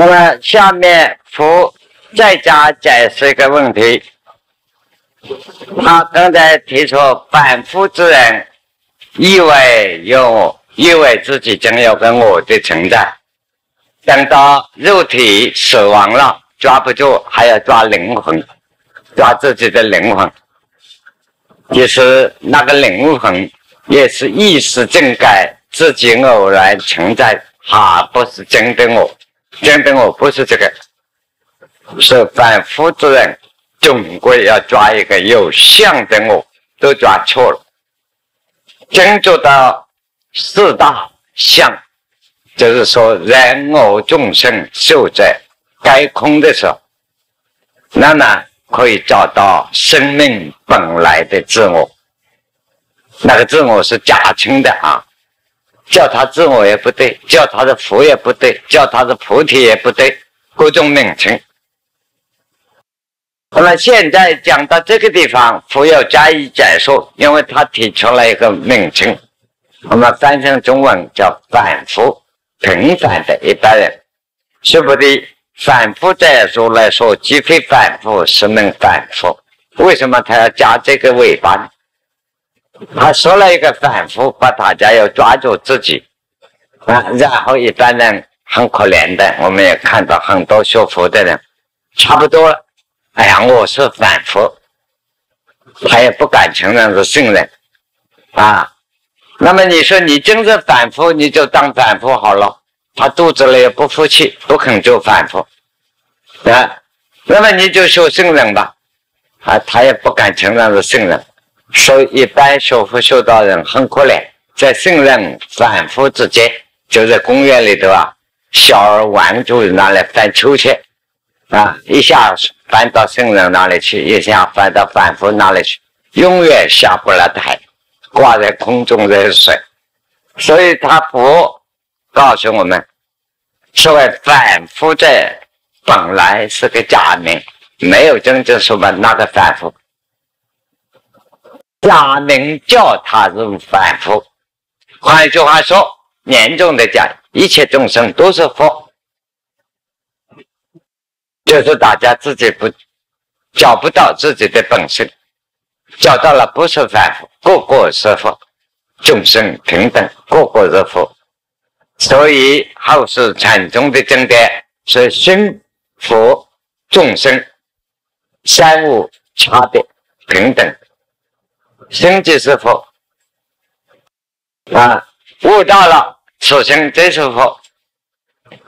那么下面佛再加解释一个问题，他刚才提出反复之人，以为有，以为自己真有个我的存在，等到肉体死亡了，抓不住，还要抓灵魂，抓自己的灵魂，其实那个灵魂也是意识正改，自己偶然存在，还不是真的我。真的我不是这个，是反复之人，总归要抓一个有相的我，都抓错了。真做到四大相，就是说人我众生受在该空的时候，那么可以找到生命本来的自我。那个自我是假称的啊。叫他自我也不对，叫他的佛也不对，叫他的菩提也不对，各种名称。那么现在讲到这个地方，佛要加以解说，因为他提出了一个名称，我们翻成中文叫反复、平凡的一般人。是不的，反复在说来说，既非反复，是能反复。为什么他要加这个尾巴呢？他说了一个反复，把大家要抓住自己啊，然后一般人很可怜的，我们也看到很多学佛的人，差不多了。哎呀，我是反复，他也不敢承认是圣人啊。那么你说你真是反复，你就当反复好了。他肚子里也不服气，不肯做反复啊。那么你就说圣人吧，啊，他也不敢承认是圣人。所以，一般学佛修道人很可怜，在圣人反复之间，就在公园里头啊，小儿玩就拿来翻秋千啊，一下翻到圣人那里去，一下翻到反复那里去，永远下不了台，挂在空中在水。所以他佛告诉我们，所谓反复在本来是个假名，没有真正什么那个反复。假名叫他是反复，换一句话说，严重的讲，一切众生都是佛，就是大家自己不找不到自己的本性，找到了不是反复，个个是佛，众生平等，个个是佛，所以后世禅宗的经典是心佛众生三无差别平等。心即是佛啊，悟到了此心真是佛，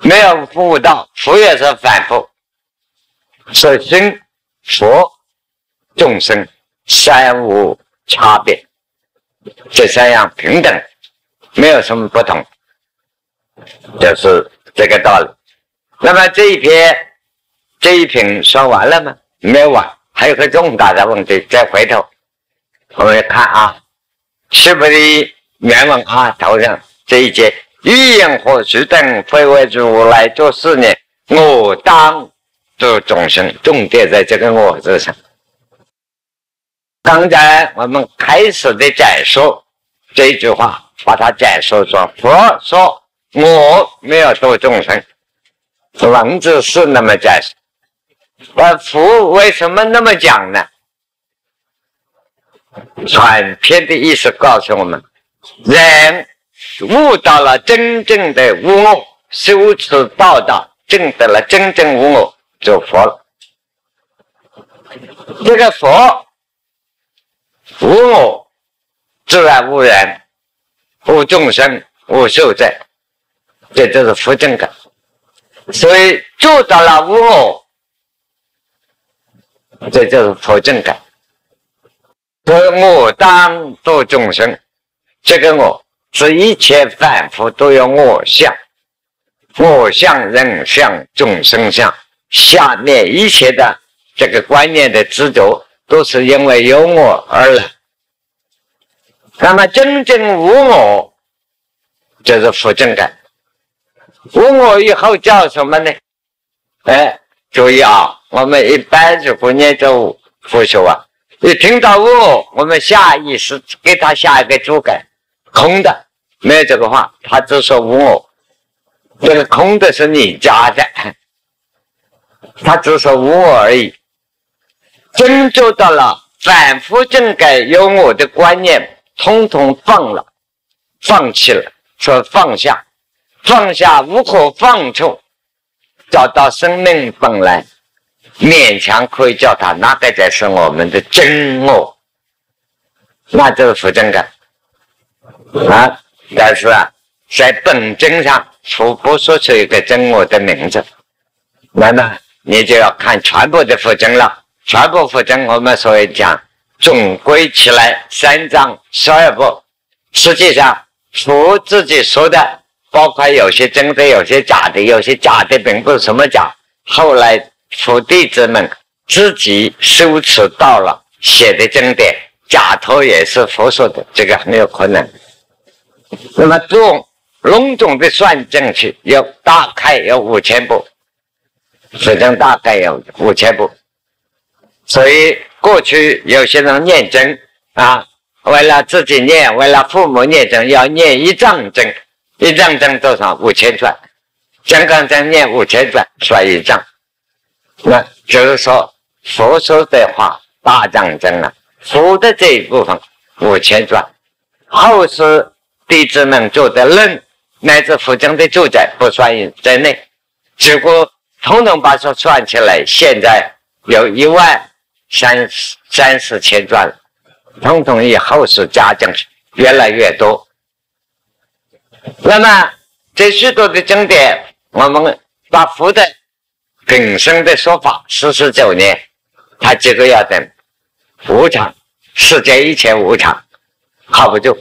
没有悟到佛也是反复。所以生佛众生三无差别，这三样平等，没有什么不同，就是这个道理。那么这一篇这一篇说完了吗？没完，还有个重大的问题，再回头。我们看啊，是不是原文啊？头上这一节，欲言何须等，非为如来做事呢？我当做众生，重点在这个“我”字上。刚才我们开始的解说这句话，把它解说说：佛说我没有度众生，文字是那么解释，而佛为什么那么讲呢？传篇的意思告诉我们：人悟到了真正的无我，修持道道，证得了真正无我，就佛了。这个佛无我，自然无人，无众生，无受者，这就是佛正感。所以做到了无我，这就是佛正感。说我当度众生，这个我是一切凡夫都有我相，我相、人相、众生相，下面一切的这个观念的执着，都是因为有我而来。那么真正无我，就是佛正感。无我以后叫什么呢？哎，注意啊，我们一般如果念咒佛学啊。一听到我，我们下意识给他下一个注解，空的，没有这个话，他只说无我。这个空的是你加的，他只是无我而已。真做到了反复正改，有我的观念，通通放了，放弃了，说放下，放下无可放处，找到生命本来，勉强可以叫他那个才是我们的真我，那就是佛正感啊。但是啊，在本真上，佛不说出一个真我的名字，那么你就要看全部的佛真了。全部佛经，我们所谓讲，总归起来三章十二部，实际上佛自己说的，包括有些真的，有些假的，有些假的并不是什么假。后来佛弟子们自己修持到了写的经典，假头也是佛说的，这个很有可能。那么做隆重的算进去，有大概有五千部，佛经大概有五千部。所以过去有些人念经啊，为了自己念，为了父母念经，要念一丈经，一丈经多少？五千转。金刚经念五千转算一丈，那就是说佛说的话大丈经啊，佛的这一部分五千转，后世弟子们做的论乃至佛经的注解不算在内，结果统统把它算起来，现在有一万。三三四千转，统统以后世加进去，越来越多。那么这许多的经典，我们把佛的平生的说法四十九年，他这个要等无常，世界一切无常，靠不住，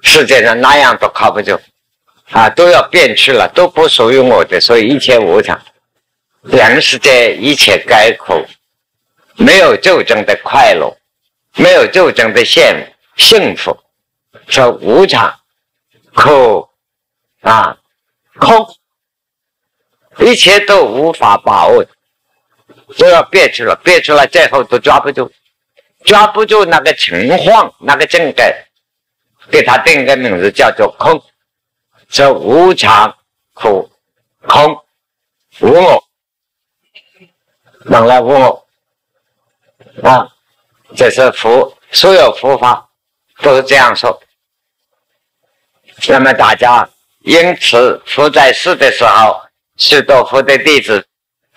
世界上哪样都靠不住，啊，都要变去了，都不属于我的，所以一切无常，人世间一切该苦。没有斗争的快乐，没有斗争的幸幸福，说无常、苦啊、空，一切都无法把握，都要憋住了，憋住了，最后都抓不住，抓不住那个情况，那个境界，给他定一个名字叫做空，说无常、苦、空、无我，能来无我。啊，这是佛，所有佛法都是这样说。那么大家因此佛在世的时候，许多佛的弟子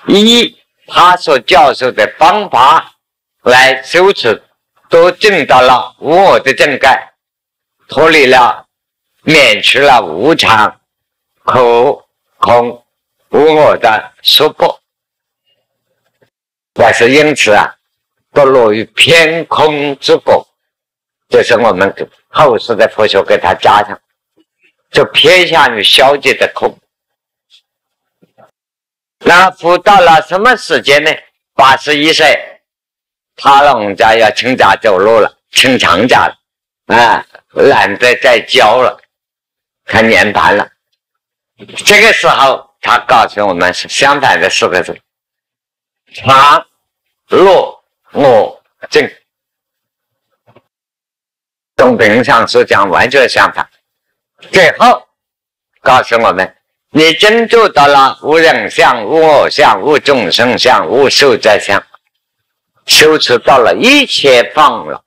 以他所教授的方法来修持，都证到了无我的正界，脱离了，免去了无常、苦、空、无我的束缚。但是因此啊。堕落于偏空之果，这是我们后世的佛学给他加上，就偏向于消极的空。那佛到了什么时间呢？八十一岁，他老人家要请假走路了，请长假了，啊，懒得再教了，看年盘了。这个时候，他告诉我们是相反的四个字：长落。我正，总平上所讲完全相反。最后告诉我们：你真做到了无人相、无我相、无众生相、无寿者相，修持到了一切放了，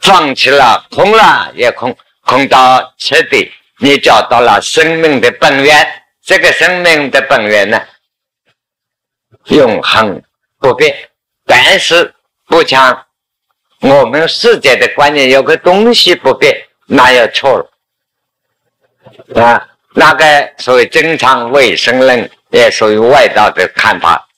放弃了空了也空，空到彻底，你找到了生命的本源。这个生命的本源呢，永恒不变。但是不强我们世界的观念，有个东西不变，那要错了啊！那个所谓正常卫生论也属于外道的看法。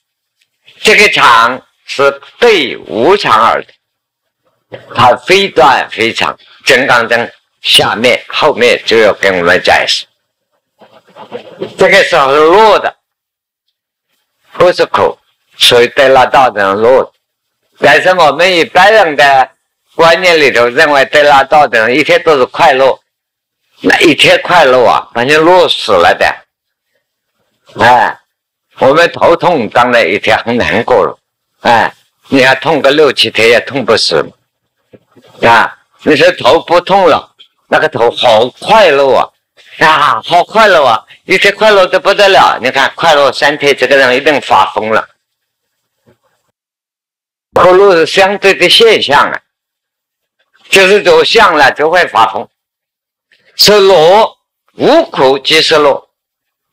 这个常是对无常而的，它非断非常。金刚经下面后面就要跟我们解释。这个时候是弱的，不是苦。所以得了道的路，但是我们一般人的观念里头认为得了道的人一天都是快乐，那一天快乐啊，把你乐死了的。哎，我们头痛当然一天很难过了，哎，你要痛个六七天也痛不死。啊，你说头不痛了，那个头好快乐啊，啊，好快乐啊！一天快乐的不得了。你看，快乐三天，这个人一定发疯了。苦乐是相对的现象啊，就是走相了就会发疯。是乐无苦即是乐，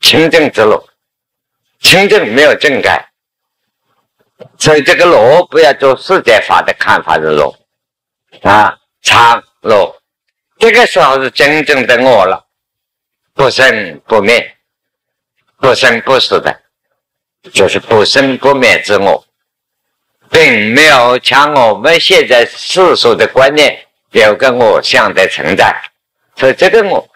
清净之乐，清净没有正改。所以这个乐不要做世界法的看法的乐啊，常乐。这个时候是真正的我了，不生不灭，不生不死的，就是不生不灭之我。并没有像我们现在世俗的观念有个我相的存在，所以这个我，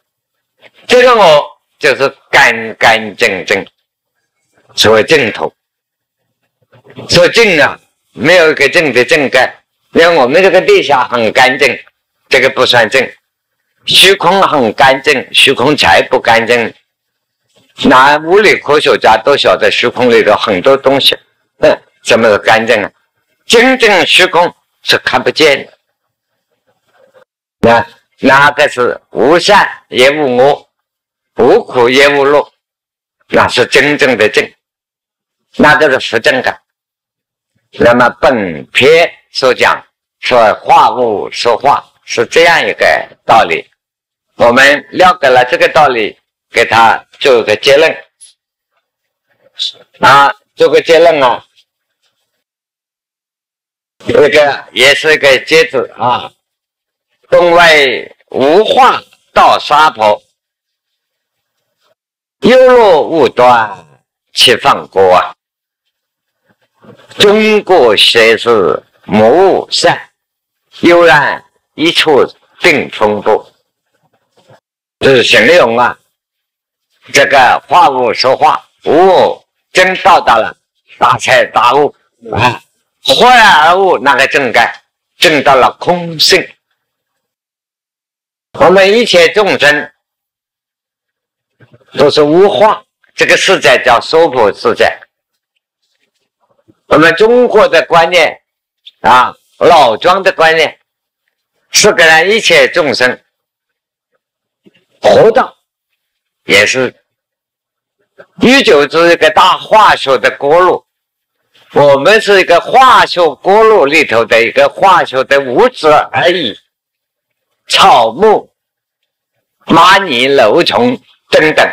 这个我就是干干净净，所谓净土。说净啊，没有一个净的正盖。因为我们这个地下很干净，这个不算净。虚空很干净，虚空才不干净。那物理科学家都晓得虚空里头很多东西，嗯，怎么干净啊？真正虚空是看不见的，那那个是无善也无恶，无苦也无乐，那是真正的正，那个是实正感。那么本篇所讲说化物说话是这样一个道理，我们了解了这个道理，给他做个结论啊，做个结论啊。这个也是一个节子啊，东为无化道沙婆，忧乐无端其放过啊。中国学是无善，悠然一处定风波，这是形容啊。这个化物说话，哦真到达了大彻大悟啊。忽然而悟，那个正盖证到了空性。我们一切众生都是无化，这个世界叫娑婆世界。我们中国的观念啊，老庄的观念是给人一切众生活道，也是宇宙是一个大化学的锅炉。我们是一个化学锅炉里头的一个化学的物质而已，草木、蚂蚁、蝼虫等等，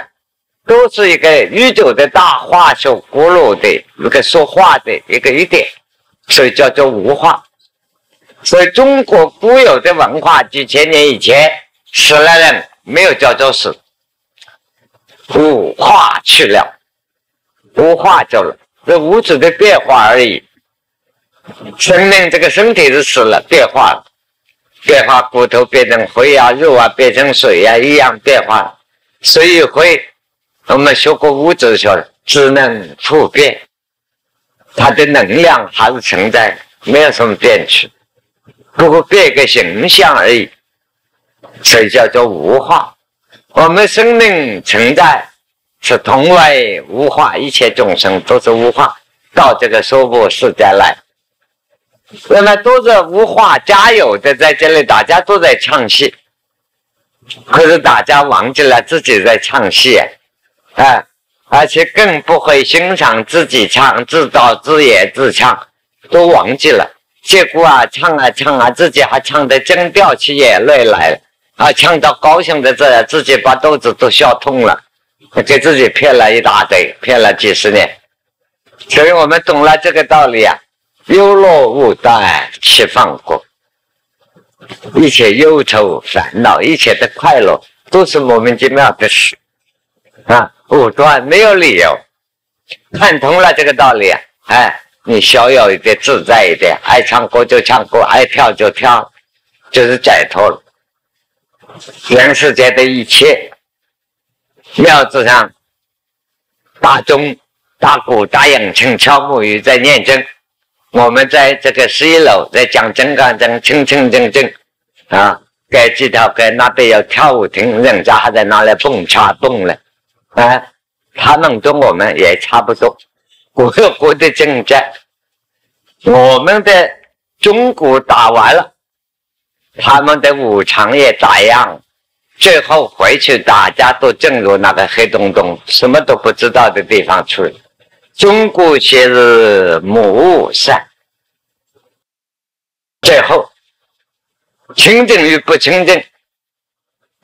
都是一个宇宙的大化学锅炉的一个说话的一个一点，所以叫做无化。所以中国固有的文化几千年以前死了人没有叫做死，无化去了，无化走了。这物质的变化而已，生命这个身体是死了，变化了，变化骨头变成灰啊，肉啊变成水啊，一样变化。所以灰，我们学过物质学，只能复变，它的能量还是存在，没有什么变去，不过变个形象而已，所以叫做无化。我们生命存在。是同为无化，一切众生都是无化，到这个娑婆世界来，原来都是无话，加有的在这里，大家都在唱戏，可是大家忘记了自己在唱戏，哎，而且更不会欣赏自己唱，自导自演自唱，都忘记了，结果啊，唱啊唱啊，自己还唱的真掉起眼泪来了，啊，唱到高兴的这，自己把肚子都笑痛了。给自己骗了一大堆，骗了几十年，所以我们懂了这个道理啊。忧乐无端且放过，一切忧愁烦恼，一切的快乐都是莫名其妙的事啊，无端没有理由。看通了这个道理啊，哎，你逍遥一点，自在一点，爱唱歌就唱歌，爱跳就跳，就是解脱了。全世界的一切。庙子上，大钟、大鼓、大扬琴、敲木鱼在念经。我们在这个十一楼在讲真干真，清清正正啊。盖几条盖那边要跳舞厅，人家还在那里蹦恰蹦呢。啊，他们跟我们也差不多，各有各的境界。我们的中国打完了，他们的舞场也打烊。最后回去，大家都进入那个黑洞洞，什么都不知道的地方去了。中国昔日无善，最后清净与不清净，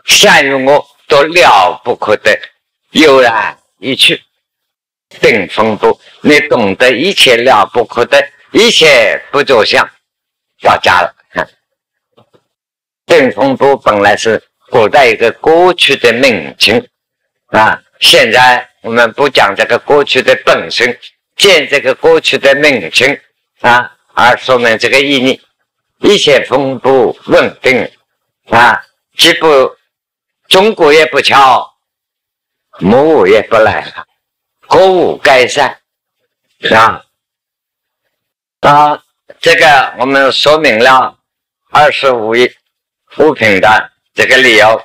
善与恶都了不可得，悠然一去。定风波，你懂得一切了不可得，一切不着相，到家了。定风波本来是。古代一个过去的名称啊，现在我们不讲这个过去的本身，见这个过去的名称啊，而说明这个意义。一切风不稳定啊，既不中国也不巧，木也不来了，国无改善啊啊，这个我们说明了二十五亿五平的。这个理由